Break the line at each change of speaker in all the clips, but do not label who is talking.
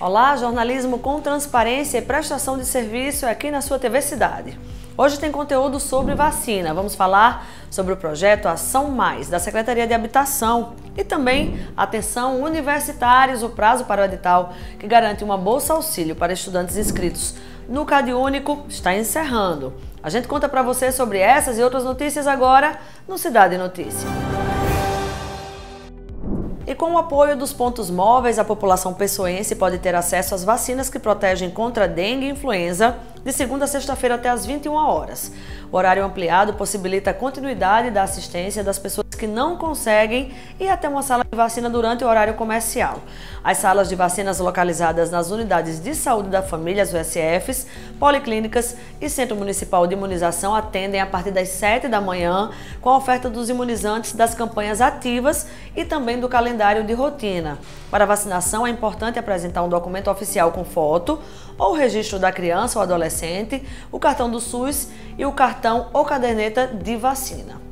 Olá, jornalismo com transparência e prestação de serviço aqui na sua TV Cidade. Hoje tem conteúdo sobre vacina. Vamos falar sobre o projeto Ação Mais da Secretaria de Habitação e também atenção universitários, o prazo para o edital que garante uma bolsa auxílio para estudantes inscritos no Cade Único está encerrando. A gente conta para você sobre essas e outras notícias agora no Cidade Notícia. E com o apoio dos pontos móveis, a população pessoense pode ter acesso às vacinas que protegem contra dengue e influenza de segunda a sexta-feira até às 21 horas. O horário ampliado possibilita a continuidade da assistência das pessoas que não conseguem ir até uma sala de vacina durante o horário comercial. As salas de vacinas localizadas nas unidades de saúde da família, as USFs, policlínicas e Centro Municipal de Imunização atendem a partir das 7 da manhã com a oferta dos imunizantes das campanhas ativas e também do calendário de rotina. Para vacinação é importante apresentar um documento oficial com foto ou registro da criança ou adolescente, o cartão do SUS e o cartão ou caderneta de vacina.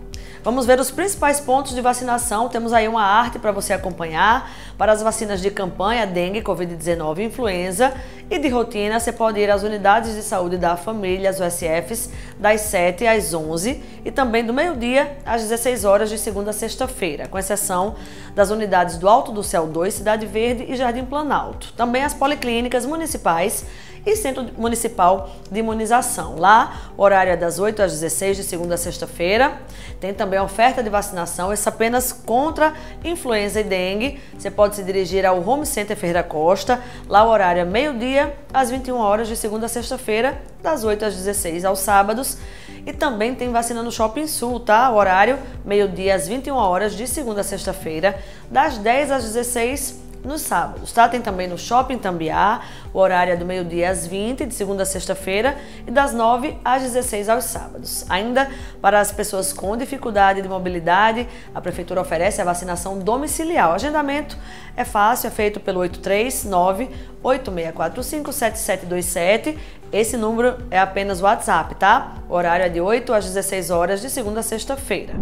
Vamos ver os principais pontos de vacinação. Temos aí uma arte para você acompanhar. Para as vacinas de campanha, dengue, Covid-19 influenza. E de rotina, você pode ir às unidades de saúde da família, as USFs, das 7 às 11 e também do meio-dia às 16 horas de segunda a sexta-feira, com exceção das unidades do Alto do Céu 2, Cidade Verde e Jardim Planalto. Também as policlínicas municipais e Centro Municipal de Imunização. Lá, horário é das 8 às 16 de segunda a sexta-feira. Tem também a oferta de vacinação, essa apenas contra influenza e dengue. Você pode se dirigir ao Home Center Ferreira Costa. Lá o horário é meio-dia às 21 horas de segunda a sexta-feira, das 8 às 16 aos sábados. E também tem vacina no Shopping Sul, tá? O horário meio-dia às 21 horas de segunda a sexta-feira, das 10 às 16 nos sábados, tá? Tem também no Shopping Tambiá, o horário é do meio-dia às 20, de segunda a sexta-feira, e das 9 às 16 aos sábados. Ainda para as pessoas com dificuldade de mobilidade, a Prefeitura oferece a vacinação domiciliar. O agendamento é fácil, é feito pelo 839 8645 7727. Esse número é apenas WhatsApp, tá? O horário é de 8 às 16 horas, de segunda a sexta-feira.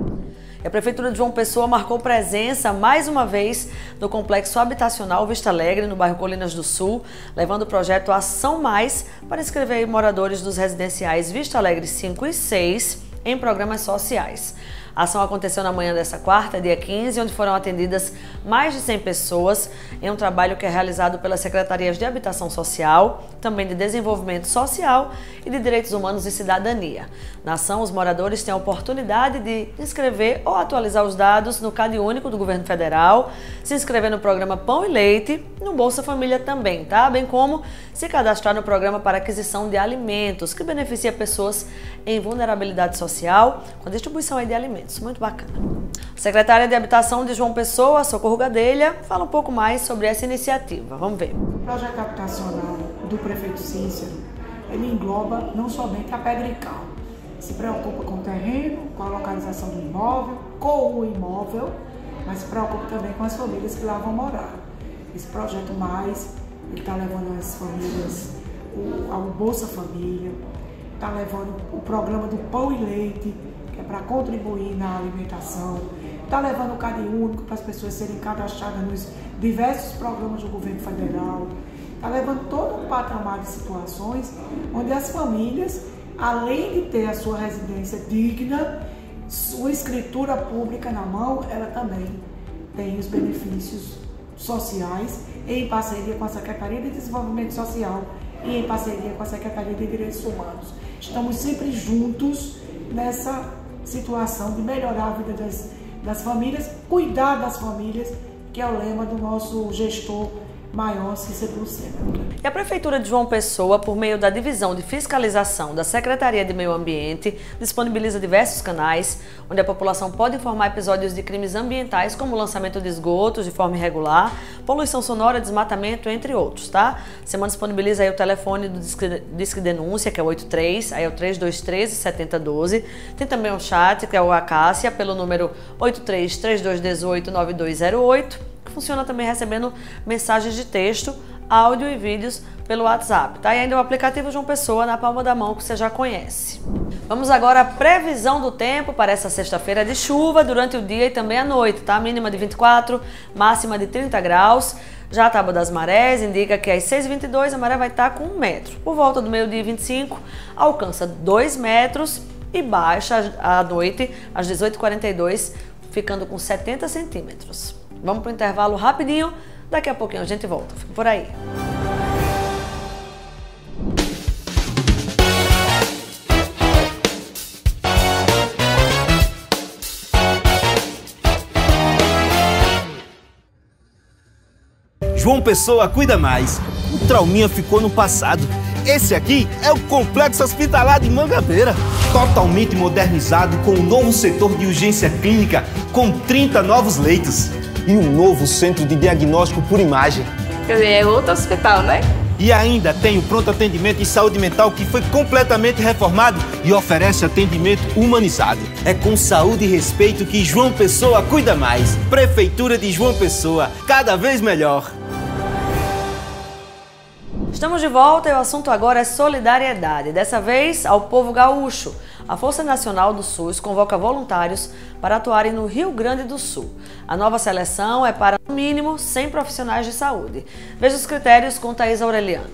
E a Prefeitura de João Pessoa marcou presença mais uma vez no complexo habitacional Vista Alegre, no bairro Colinas do Sul, levando o projeto Ação Mais para inscrever moradores dos residenciais Vista Alegre 5 e 6 em programas sociais. A ação aconteceu na manhã dessa quarta, dia 15, onde foram atendidas mais de 100 pessoas em um trabalho que é realizado pelas Secretarias de Habitação Social, também de Desenvolvimento Social e de Direitos Humanos e Cidadania. Na ação, os moradores têm a oportunidade de inscrever ou atualizar os dados no Cade Único do Governo Federal, se inscrever no programa Pão e Leite, no Bolsa Família também, tá? Bem como se cadastrar no programa para aquisição de alimentos, que beneficia pessoas em vulnerabilidade social, com distribuição de alimentos. Muito bacana. A secretária de Habitação de João Pessoa, Socorro Fala um pouco mais sobre essa iniciativa. Vamos ver.
O projeto habitacional do prefeito Cícero, ele engloba não somente a pedra e cal, se preocupa com o terreno, com a localização do imóvel, com o imóvel, mas se preocupa também com as famílias que lá vão morar. Esse projeto mais, ele está levando as famílias ao Bolsa Família, está levando o programa do pão e leite, que é para contribuir na alimentação. Está levando o Cade Único para as pessoas serem cadastradas nos diversos programas do governo federal. Está levando todo um patamar de situações onde as famílias, além de ter a sua residência digna, sua escritura pública na mão, ela também tem os benefícios sociais em parceria com a Secretaria de Desenvolvimento Social e em parceria com a Secretaria de Direitos Humanos. Estamos sempre juntos nessa situação de melhorar a vida das, das famílias, cuidar das famílias, que é o lema do nosso gestor maior Cícero Lucena.
E a Prefeitura de João Pessoa, por meio da Divisão de Fiscalização da Secretaria de Meio Ambiente, disponibiliza diversos canais onde a população pode informar episódios de crimes ambientais, como lançamento de esgotos de forma irregular, poluição sonora, desmatamento, entre outros, tá? Você disponibiliza aí o telefone do Disque, Denúncia, que é o 83, aí é o 3213 7012. Tem também o chat, que é o Acácia, pelo número 83 3218 9208 funciona também recebendo mensagens de texto, áudio e vídeos pelo WhatsApp, tá? E ainda o aplicativo de uma pessoa na palma da mão que você já conhece. Vamos agora à previsão do tempo para essa sexta-feira de chuva durante o dia e também à noite, tá? Mínima de 24, máxima de 30 graus. Já a tábua das marés indica que às 6h22 a maré vai estar com 1 metro. Por volta do meio-dia 25, alcança 2 metros e baixa à noite, às 18h42, ficando com 70 centímetros. Vamos para o intervalo rapidinho, daqui a pouquinho a gente volta. Fica por aí.
João Pessoa cuida mais. O trauminha ficou no passado. Esse aqui é o Complexo Hospitalar de Mangabeira. Totalmente modernizado com um novo setor de urgência clínica com 30 novos leitos. E um novo centro de diagnóstico por imagem.
Quer dizer, é outro hospital, né?
E ainda tem o pronto atendimento em saúde mental que foi completamente reformado e oferece atendimento humanizado. É com saúde e respeito que João Pessoa cuida mais. Prefeitura de João Pessoa, cada vez melhor.
Estamos de volta e o assunto agora é solidariedade, dessa vez ao povo gaúcho. A Força Nacional do SUS convoca voluntários para atuarem no Rio Grande do Sul. A nova seleção é para, no mínimo, 100 profissionais de saúde. Veja os critérios com Thaís Aureliano.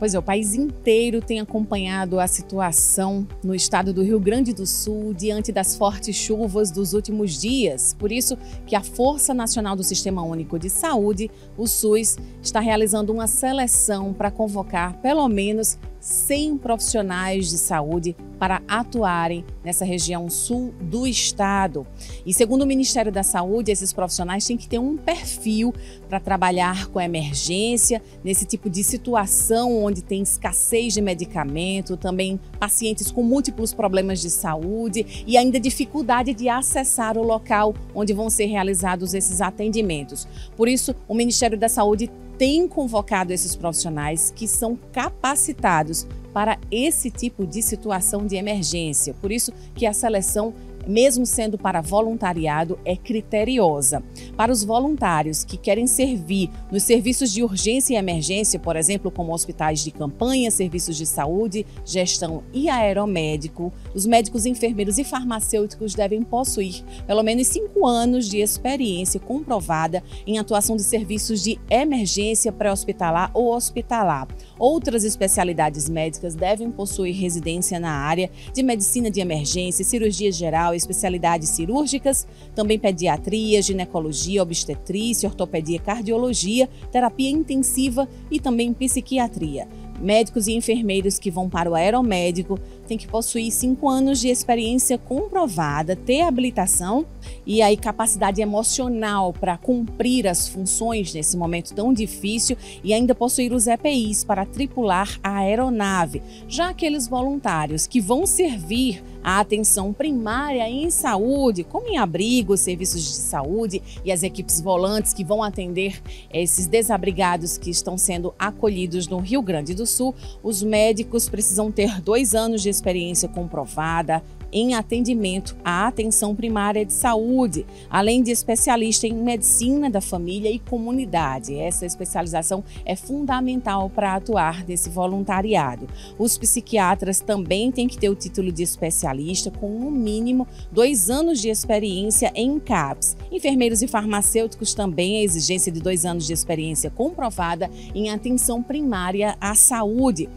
Pois é, o país inteiro tem acompanhado a situação no estado do Rio Grande do Sul diante das fortes chuvas dos últimos dias. Por isso que a Força Nacional do Sistema Único de Saúde, o SUS, está realizando uma seleção para convocar pelo menos 100 profissionais de saúde para atuarem nessa região sul do estado. E segundo o Ministério da Saúde, esses profissionais têm que ter um perfil para trabalhar com emergência, nesse tipo de situação onde tem escassez de medicamento, também pacientes com múltiplos problemas de saúde e ainda dificuldade de acessar o local onde vão ser realizados esses atendimentos. Por isso, o Ministério da Saúde tem convocado esses profissionais que são capacitados para esse tipo de situação de emergência. Por isso que a seleção mesmo sendo para voluntariado, é criteriosa. Para os voluntários que querem servir nos serviços de urgência e emergência, por exemplo, como hospitais de campanha, serviços de saúde, gestão e aeromédico, os médicos, enfermeiros e farmacêuticos devem possuir pelo menos cinco anos de experiência comprovada em atuação de serviços de emergência pré-hospitalar ou hospitalar. Outras especialidades médicas devem possuir residência na área de medicina de emergência, cirurgia geral especialidades cirúrgicas, também pediatria, ginecologia, obstetrícia, ortopedia, cardiologia, terapia intensiva e também psiquiatria. Médicos e enfermeiros que vão para o aeromédico têm que possuir cinco anos de experiência comprovada, ter habilitação e aí capacidade emocional para cumprir as funções nesse momento tão difícil e ainda possuir os EPIs para tripular a aeronave. Já aqueles voluntários que vão servir a atenção primária em saúde, como em abrigos, serviços de saúde e as equipes volantes que vão atender esses desabrigados que estão sendo acolhidos no Rio Grande do Sul, os médicos precisam ter dois anos de experiência comprovada em atendimento à atenção primária de saúde, além de especialista em medicina da família e comunidade. Essa especialização é fundamental para atuar nesse voluntariado. Os psiquiatras também têm que ter o título de especialista com no mínimo dois anos de experiência em CAPS. Enfermeiros e farmacêuticos também a exigência de dois anos de experiência comprovada em atenção primária à saúde.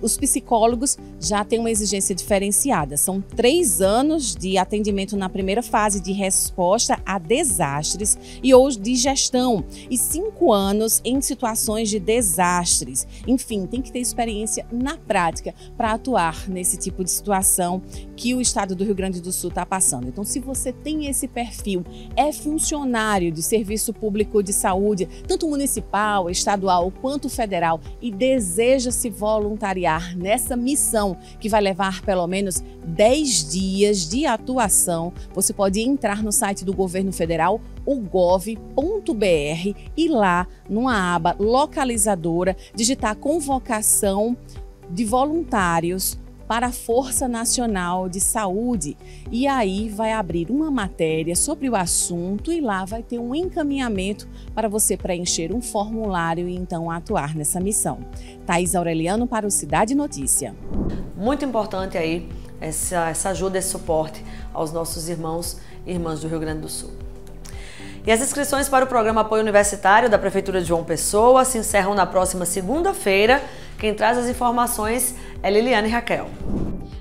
os psicólogos já têm uma exigência diferenciada, são três três anos de atendimento na primeira fase de resposta a desastres e ou de gestão, e cinco anos em situações de desastres. Enfim, tem que ter experiência na prática para atuar nesse tipo de situação que o estado do Rio Grande do Sul está passando. Então, se você tem esse perfil, é funcionário de serviço público de saúde, tanto municipal, estadual quanto federal, e deseja se voluntariar nessa missão que vai levar pelo menos 10 dias de atuação, você pode entrar no site do governo federal, o gov.br, e lá, numa aba localizadora, digitar convocação de voluntários para a Força Nacional de Saúde. E aí vai abrir uma matéria sobre o assunto e lá vai ter um encaminhamento para você preencher um formulário e então atuar nessa missão. Thais Aureliano para o Cidade Notícia.
Muito importante aí essa, essa ajuda, esse suporte aos nossos irmãos e irmãs do Rio Grande do Sul. E as inscrições para o programa Apoio Universitário da Prefeitura de João Pessoa se encerram na próxima segunda-feira. Quem traz as informações é Liliane Raquel.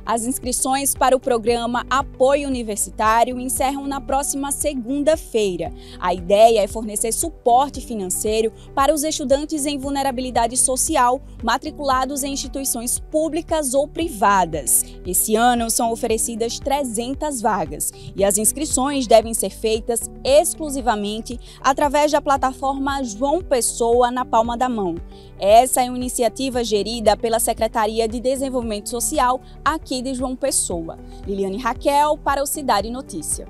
As inscrições para o programa Apoio Universitário encerram na próxima segunda-feira. A ideia é fornecer suporte financeiro para os estudantes em vulnerabilidade social matriculados em instituições públicas ou privadas. Esse ano são oferecidas 300 vagas e as inscrições devem ser feitas exclusivamente através da plataforma João Pessoa na palma da mão. Essa é uma iniciativa gerida pela Secretaria de Desenvolvimento Social aqui de João Pessoa. Liliane Raquel para o Cidade Notícia.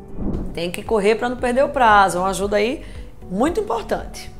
Tem que correr para não perder o prazo, é uma ajuda aí muito importante.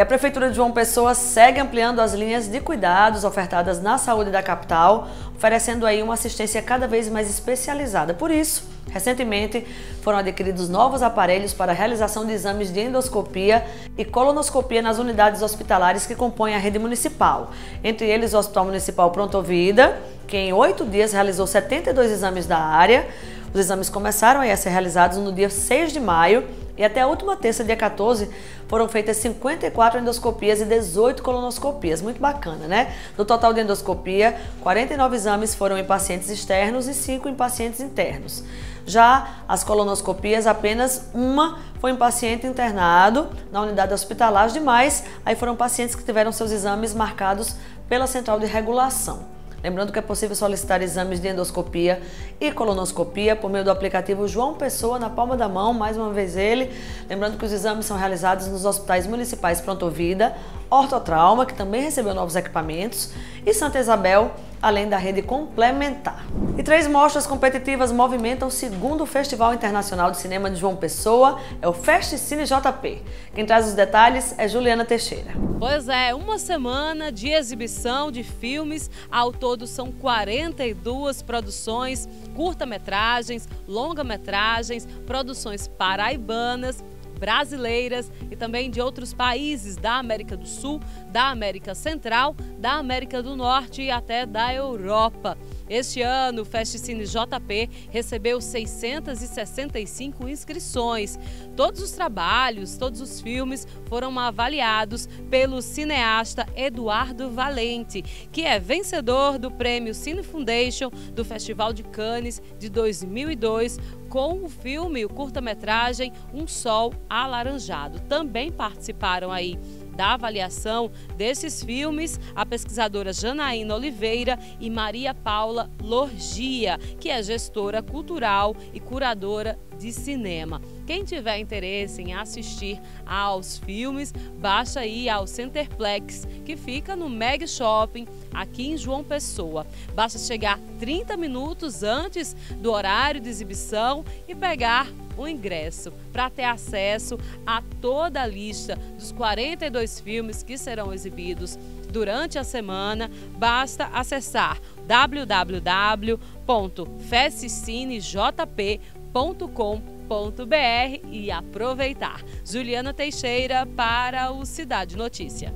E a Prefeitura de João Pessoa segue ampliando as linhas de cuidados ofertadas na saúde da capital, oferecendo aí uma assistência cada vez mais especializada. Por isso, recentemente foram adquiridos novos aparelhos para a realização de exames de endoscopia e colonoscopia nas unidades hospitalares que compõem a rede municipal. Entre eles, o Hospital Municipal Pronto Vida, que em oito dias realizou 72 exames da área. Os exames começaram a ser realizados no dia 6 de maio e até a última terça, dia 14, foram feitas 54 endoscopias e 18 colonoscopias. Muito bacana, né? No total de endoscopia, 49 exames foram em pacientes externos e 5 em pacientes internos. Já as colonoscopias, apenas uma foi em paciente internado na unidade hospitalar. Os demais, aí foram pacientes que tiveram seus exames marcados pela central de regulação. Lembrando que é possível solicitar exames de endoscopia e colonoscopia por meio do aplicativo João Pessoa na palma da mão, mais uma vez ele. Lembrando que os exames são realizados nos hospitais municipais Pronto Vida, Ortotrauma, que também recebeu novos equipamentos, e Santa Isabel, além da rede complementar. E três mostras competitivas movimentam o segundo Festival Internacional de Cinema de João Pessoa, é o Fest Cine JP. Quem traz os detalhes é Juliana Teixeira.
Pois é, uma semana de exibição de filmes, ao todo são 42 produções, curta-metragens, longa-metragens, produções paraibanas, brasileiras e também de outros países da América do Sul, da América Central, da América do Norte e até da Europa. Este ano, o Festcine JP recebeu 665 inscrições. Todos os trabalhos, todos os filmes foram avaliados pelo cineasta Eduardo Valente, que é vencedor do prêmio Cine Foundation do Festival de Cannes de 2002 com o filme, o curta-metragem Um Sol Alaranjado. Também participaram aí da avaliação desses filmes a pesquisadora Janaína Oliveira e Maria Paula Lorgia, que é gestora cultural e curadora de cinema. Quem tiver interesse em assistir aos filmes, baixa aí ao Centerplex, que fica no Meg Shopping, aqui em João Pessoa. Basta chegar 30 minutos antes do horário de exibição e pegar o ingresso para ter acesso a toda a lista dos 42 filmes que serão exibidos durante a semana, basta acessar www.fescinejp.com.br e aproveitar. Juliana Teixeira para o Cidade Notícia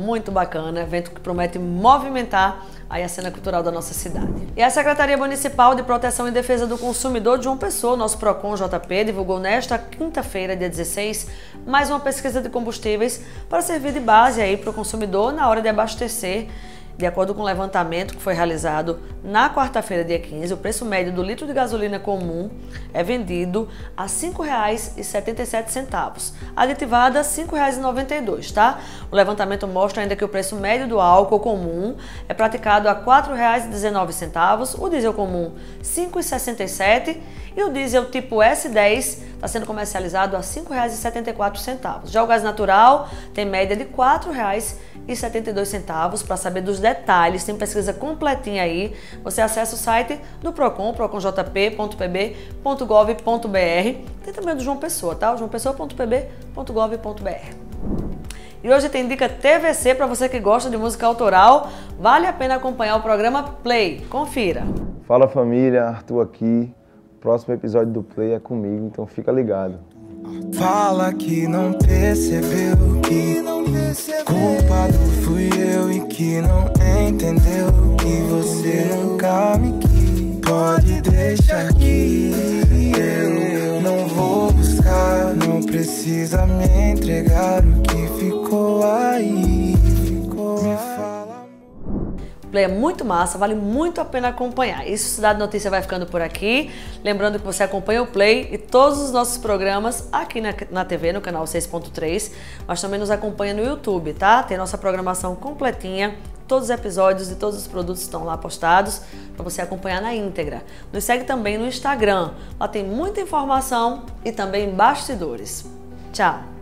muito bacana, evento que promete movimentar aí a cena cultural da nossa cidade. E a Secretaria Municipal de Proteção e Defesa do Consumidor de João Pessoa, nosso PROCON JP, divulgou nesta quinta-feira, dia 16, mais uma pesquisa de combustíveis para servir de base aí para o consumidor na hora de abastecer de acordo com o levantamento que foi realizado na quarta-feira, dia 15, o preço médio do litro de gasolina comum é vendido a R$ 5,77. Aditivada R$ 5,92, tá? O levantamento mostra ainda que o preço médio do álcool comum é praticado a R$ 4,19, o diesel comum R$ 5,67 e o diesel tipo S10 está sendo comercializado a R$ 5,74. Já o gás natural tem média de R$ 4,72. Para saber dos detalhes, tem pesquisa completinha aí. Você acessa o site do Procon, proconjp.pb.gov.br. Tem também do João Pessoa, tá? joaopessoa.pb.gov.br. E hoje tem dica TVC para você que gosta de música autoral. Vale a pena acompanhar o programa Play. Confira.
Fala família, Arthur aqui próximo episódio do Play é comigo, então fica ligado. Fala que não percebeu que culpado fui eu e que não entendeu que você nunca me quis. Pode deixar que eu não vou buscar, não precisa me entregar o que ficou.
Play é muito massa, vale muito a pena acompanhar. Isso Cidade Notícia vai ficando por aqui. Lembrando que você acompanha o Play e todos os nossos programas aqui na, na TV, no canal 6.3, mas também nos acompanha no YouTube, tá? Tem nossa programação completinha todos os episódios e todos os produtos estão lá postados para você acompanhar na íntegra. Nos segue também no Instagram, lá tem muita informação e também bastidores. Tchau!